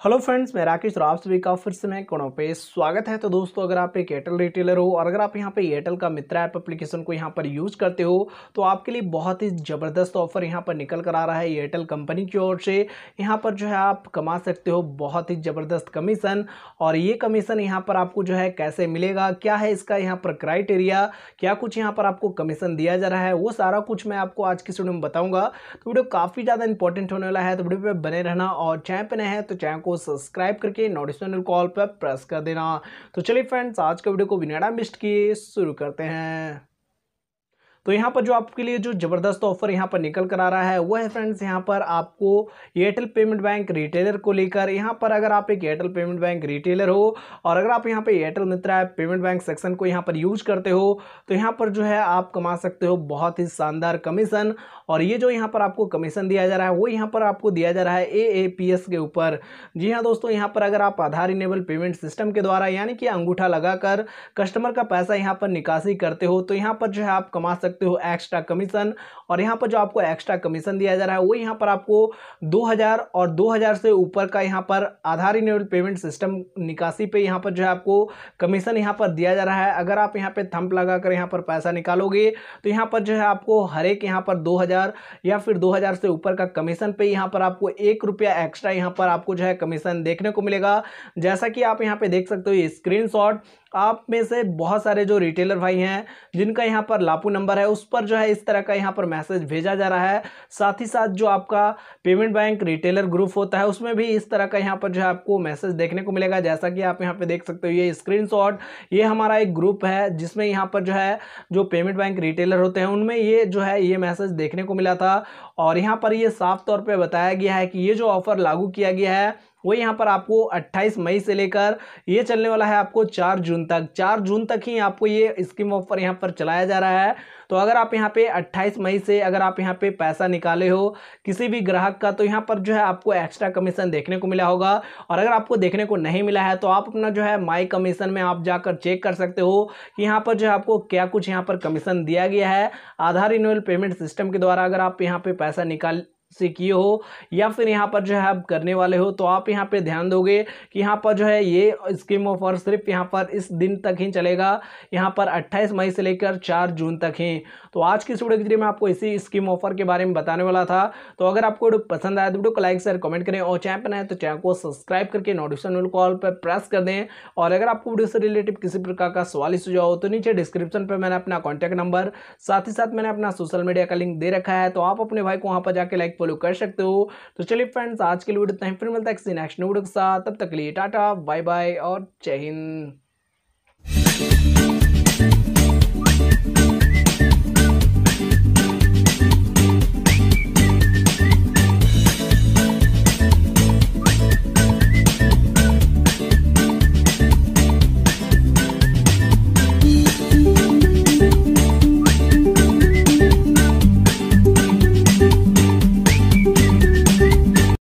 Hello friends मैं राकेश और आप सभी का फिर से मैं कोणों पे स्वागत है। तो दोस्तों, अगर आप एक एयरटेल रिटेलर हो और अगर आप यहाँ पे एयरटेल का मित्र ऐप एप्लीकेशन को यहाँ पर यूज़ करते हो तो आपके लिए बहुत ही ज़बरदस्त ऑफ़र यहाँ पर निकल कर आ रहा है एयरटेल कंपनी की ओर से। यहाँ पर जो है आप कमा सकते हो बहुत ही ज़बरदस्त कमीशन और ये कमीशन यहाँ पर आपको जो है कैसे मिलेगा, क्या है इसका यहाँ पर क्राइटेरिया क्या कुछ यहाँ पर आपको कमीशन दिया जा रहा है, वो सारा कुछ मैं आपको आज की वीडियो में बताऊँगा। तो वीडियो काफ़ी ज़्यादा इंपॉर्टेंट होने वाला है तो वीडियो पर बने रहना और चैनल पर हैं तो चैनल को सब्सक्राइब करके नोटिफिकेशन कॉल पर प्रेस कर देना। तो चलिए फ्रेंड्स आज का वीडियो को बिना मिस्ट किए शुरू करते हैं। तो यहाँ पर जो आपके लिए जो ज़बरदस्त ऑफ़र यहाँ पर निकल कर आ रहा है वो है फ्रेंड्स यहाँ पर आपको एयरटेल पेमेंट बैंक रिटेलर को लेकर यहाँ पर अगर आप एक एयरटेल पेमेंट बैंक रिटेलर हो और अगर आप यहाँ पर Airtel Mitra app payment bank section को यहाँ पर यूज़ करते हो तो यहाँ पर जो है आप कमा सकते हो बहुत ही शानदार कमीशन और ये जो यहाँ पर आपको कमीशन दिया जा रहा है वो यहाँ पर आपको दिया जा रहा है ए ए पी एस के ऊपर जी हाँ दोस्तों यहाँ पर अगर आप आधार इनेबल पेमेंट सिस्टम के द्वारा यानी कि अंगूठा लगाकर कस्टमर का पैसा यहाँ पर निकासी करते हो तो यहाँ पर जो है आप कमा सकते हो एक्स्ट्रा कमीशन और यहाँ पर जो आपको एक्स्ट्रा कमीशन दिया जा रहा है वो यहाँ पर आपको 2000 और 2000 से ऊपर का यहाँ पर आधार पेमेंट सिस्टम निकासी पे यहाँ पर जो है आपको कमीशन यहाँ पर दिया जा रहा है अगर आप यहाँ पे थंप लगाकर यहाँ पर पैसा निकालोगे तो यहाँ पर जो है आपको हर एक यहाँ पर दो हज़ार या फिर दो हज़ार से ऊपर का कमीशन पे यहाँ पर आपको एक रुपया एक्स्ट्रा यहाँ पर आपको जो है कमीशन देखने को मिलेगा जैसा कि आप यहाँ पे देख सकते हो ये स्क्रीन आप में से बहुत सारे जो रिटेलर भाई हैं, जिनका यहाँ पर लापू नंबर है, उस पर जो है इस तरह का यहाँ पर मैसेज भेजा जा रहा है। साथ ही साथ जो आपका पेमेंट बैंक रिटेलर ग्रुप होता है, उसमें भी इस तरह का यहाँ पर जो है आपको मैसेज देखने को मिलेगा। जैसा कि आप यहाँ पे देख सकते हो, ये स्क्रीनशॉट ये हमारा एक ग्रुप है, जिसमें यहाँ पर जो है, जो पेमेंट बैंक रिटेलर होते हैं, उनमें ये जो है, ये मैसेज देखने को मिला था। और यहाँ पर ये साफ़ तौर पर बताया गया है कि ये जो ऑफ़र लागू किया गया है वो यहाँ पर आपको 28 मई से लेकर ये चलने वाला है आपको 4 जून तक। 4 जून तक ही आपको ये स्कीम ऑफ़र यहाँ पर चलाया जा रहा है। तो अगर आप यहाँ पे 28 मई से अगर आप यहाँ पे पैसा निकाले हो किसी भी ग्राहक का तो यहाँ पर जो है आपको एक्स्ट्रा कमीशन देखने को मिला होगा। और अगर आपको देखने को नहीं मिला है तो आप अपना जो है माई कमीशन में आप जाकर चेक कर सकते हो कि यहाँ पर जो है आपको क्या कुछ यहाँ पर कमीशन दिया गया है। आधार इनोवल पेमेंट सिस्टम के द्वारा अगर आप यहाँ पर पैसा निकाल से किए हो, या फिर यहाँ पर जो है आप करने वाले हो तो आप यहाँ पे ध्यान दोगे कि यहाँ पर जो है ये स्कीम ऑफ़र सिर्फ़ यहाँ पर इस दिन तक ही चलेगा, यहाँ पर 28 मई से लेकर 4 जून तक ही। तो आज की वीडियो के ज़रिए मैं आपको इसी स्कीम ऑफ़र के बारे में बताने वाला था। तो अगर आपको वीडियो पसंद आया तो वीडियो को लाइक शेयर कमेंट करें और चैनल पर आए तो चैनल को सब्सक्राइब करके नोटिफिकेशन कॉल पर प्रेस कर दें। और अगर आपको वीडियो से रिलेटिव किसी प्रकार का सवाल सुझाव हो तो नीचे डिस्क्रिप्शन पर मैंने अपना कॉन्टैक्ट नंबर साथ ही साथ मैंने अपना सोशल मीडिया का लिंक दे रखा है तो आप अपने भाई को वहाँ पर जाकर लाइक फॉलो कर सकते हो। तो चलिए फ्रेंड्स आज के लिए वीडियो इतना फिर मिलता है किसी नेक्स्ट वीडियो के साथ। तब तक के लिए टाटा बाय बाय और जय हिंद।